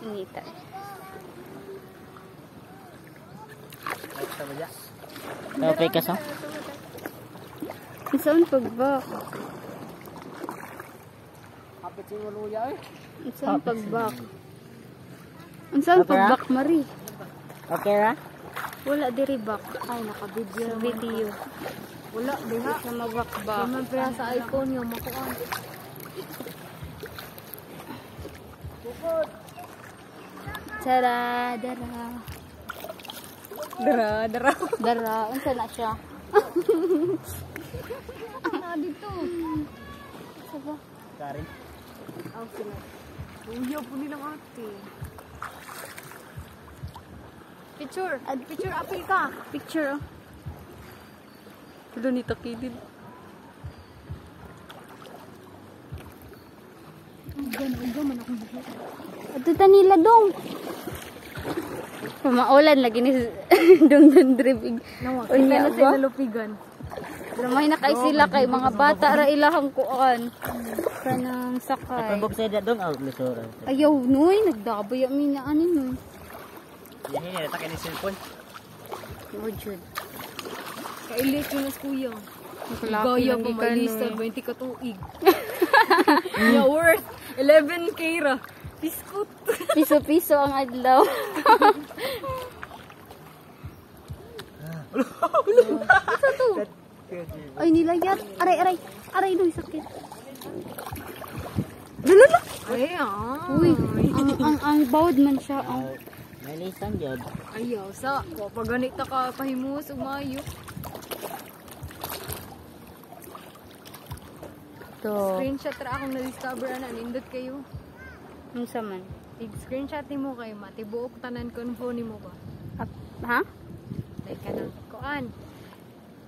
Inita. Okay ka sa? Saan pagbak? Kapit si Waluya eh. Saan pagbak? Saan Okay, ah? pagbak, Marie? Okay ra? Wala diri bak. Ay, nakabidyo. Sa video. Wala, diha. Sa mabakbak. Naman pala sa iPhone yung makuan. Tara, dara. Dara, dara. Dara. Unsa na siya? Ah, dito. Saba. Karin. Ang sila. Uya po nilang ate. Picture. Ad picture apil ka. Picture, oh. Tulo ni Takidid. Ugan, ugan man akong buhok. Ato ta nila dong. Pamaulan lagi ni dong dong dribig. Na ba? sa nalupigan. Lamay na kay sila kay mga bata ra ilahang kuan. Kanang sakay. Pagbob sa dong out lisura. Ayaw noy nagdabay mi na ani no. Yan yan, natakay ni cellphone. Oh jud. Kailit yun as kuya. Gaya gikan, malista, no. 20 ka tuig. yeah, worth 11k ra. Biskut. Piso-piso ang adlaw. Asa to? Ay nilayat. Aray aray. Aray doy sakit. Lululu. Ay, ah. Uy, ang ang ang bawd man siya. Ang May lisan jud. Ayaw, sa. Pag ganit na ka pahimus, umayo. to. Screenshot ra akong na-discover na nindot kayo. Unsa man? I-screenshot ni mo kay matibuok tanan konfo ni mo ba? Ap- Ha? Like kanang kuan.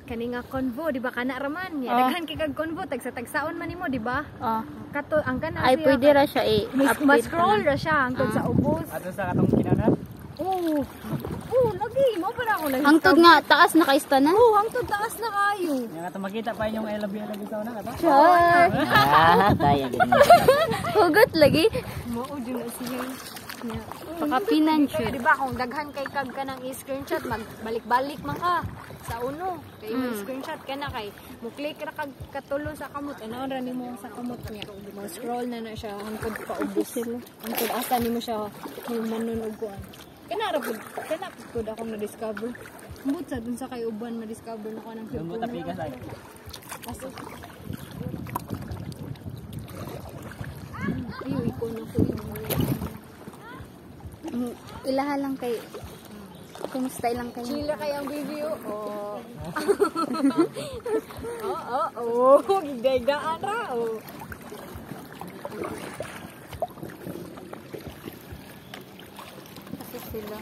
Kani nga convo, di ba kana raman? Ya, Oh. daghan kay kag convo tag sa tagsaon man nimo, di ba? Oh. Kato ang kana Ay siya, pwede ra siya i mas, mas scroll ra siya hangtod Ah. sa ubos. Ato sa katong kinana? Oo. Lagi mo pa na ako nag Hangtod nga taas na kaistanan. Oo, hangtod taas na kayo. Yang ato makita pa yung I love you lagi sa una ato. Char. Ah, tayo. Hugot lagi. Mao jud na siya. Pakapinan siya. di ba kung daghan kay kag ka ng i-screenshot, magbalik-balik man ka sa uno. Kay Mm. mo screenshot ka na kay mo click ra kag katulo sa kamot. Ano ra nimo sa kamot niya. Mo scroll na na siya hangtod pa ubos. Hangtod asa nimo siya manon og kuan. Kana ra pud kana pud ako na discover. Ambot sa dun sa kay uban ma discover na ko ng Yung mo tapikas ay. Aso. Ayo ikon ako yung Mm, Ilaha lang kay Kumusta lang kayo? Chila kayang video. Oh. Oo, oo, oo. Gigaygaan ra. Oh. Kasi sila.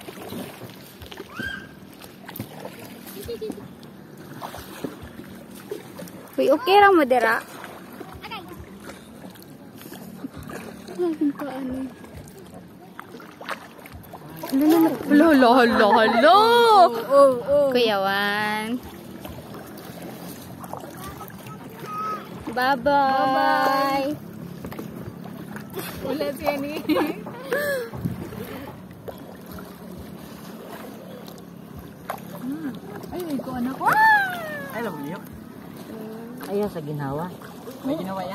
Uy, okay ra mo dira. Ano. Lolo, lolo, lolo. Oh, oh. Kuyawan. Bye-bye. Wala siya ni. Hmm. Ay, ikaw anak ko. I love you. Ayaw sa ginawa. May ginawa ya.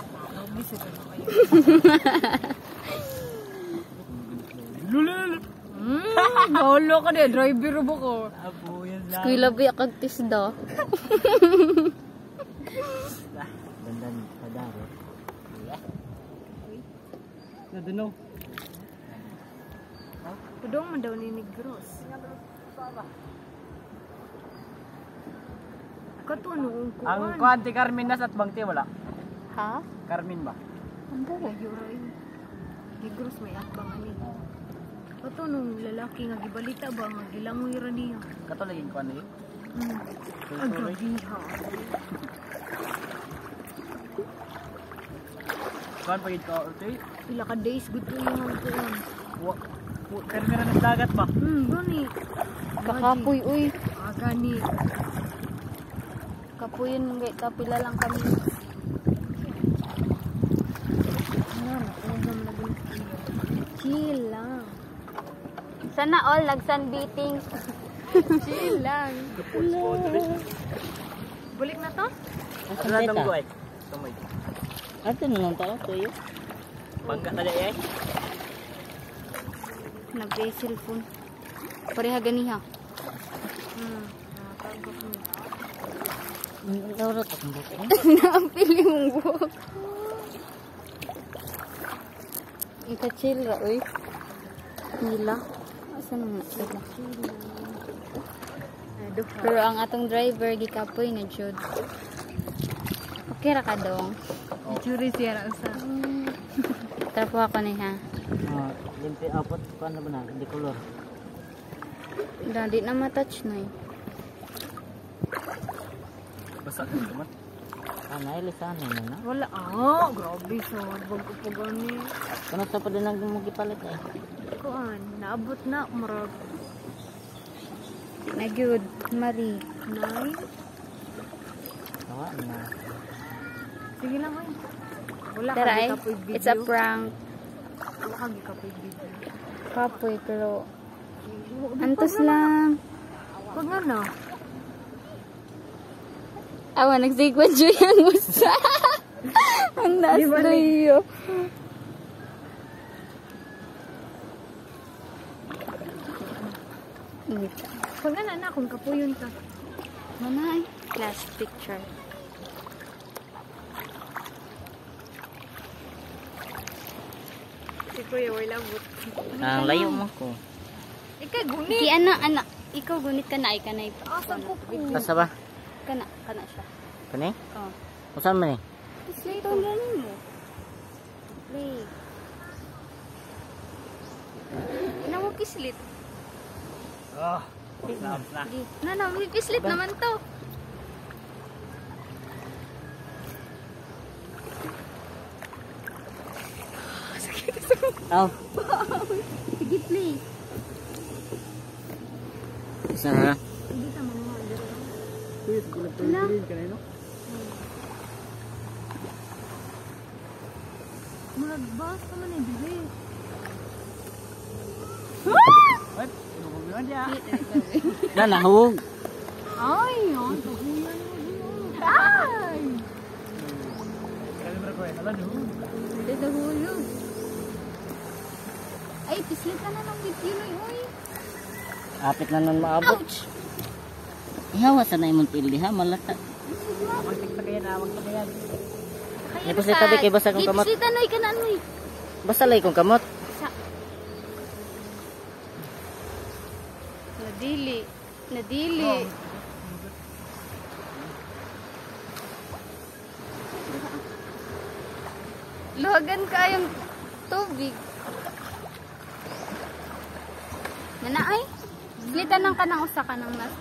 Hmm, lolo ka din. Driver mo ko. Apo yan lang. Kuy labi akag tisda. Ganda ni Padaro. Naduno. Pudong man daw ni Negros. Katunong ko. Ang kuanti Carmen nas at Bangti wala. Ha? Carmen ba? Ambo. Layo ra yun. Negros may atbang ani. Katunong lalaki nga gibalita ba nga gilangoy ra niya. Kato laging kuan ni. Hmm. Ang grabe ha. Kuan pagit ko okay. Pila ka days good to yung kuwan. Wa. wa- Carmen na dagat ba? Hmm, gani. Kakapoy, uy. Ah, gani. Kapuyin mo gay kapila lang kami. Chill lang. Sana all nag-sunbeating. Chill lang. Bulik na to? Ano beta? ko ay? Kamay. Ato na lang tao tuyo. Bangga na dyan eh. Nag-play cellphone. Pareha ganiha. Hmm. Nakatagok mo. Laura ta kung buto. Naapili mong buhok. Ika-chill ra, uy. Nila. Asan na nga sila? Pero ang atong driver, gikapoy na jud. Okay ra ka dong. Churi siya ra usa. Trapo ako ni ha. Ah, limpi apat ano ba na? Di color. Dali na matouch na eh. Basta ka naman. Ah, nailisan na na. Wala. Ah, grabe sa bago po gani. Kano sa pa din ang magipalit eh. Kuan, naabot na murag Na good, Marie. nine. Tawa na. Sige lang ay. Wala ka Tara di ka po'y video. It's a prank. Wala ka di ka po'y video. Kapoy, pero antos lang. Pag na. Awa, nagsigwad dyo yan mo sa... Ang nas na iyo. Nga na na, kung kapuyon ka. Manay. Last picture. Si Kuya, wala labot. Ang layo mo ko. Ikaw, guni. Ki ana, ana. Ikaw gunit ka na, ay ka na. Asa ko po. Basta ba? Kana, kana siya. Kani? Oh. Usan man eh? Play ito ganin mo. Play. Ina mo kislit. Ah. Sarap na. Na na, may kislit naman to. Aw. Sige, play. Isa na. Hindi ka man mo. Wala. Murag bas ka man eh, dili. What? Ano mo yun dyan? Na nahug. Ay, yan. Kapuyan mo. Ay! Kalimra ko eh. Hala no. Hindi nahulog. Ay, kislit ka na ng video na yun. Uy. Apit na nun maabot. Ouch! Ihawa sa na imong pildi ha, malata. Magtikta kaya na. Kaya Ipos na tabi kay basa kong kamot. Kislit ano, ka na ano eh. Basta lay kong kamot. Sa... Nadili. Nadili. Luhagan ka yung tubig. Mana ay? Slitan ng usa ka ng nas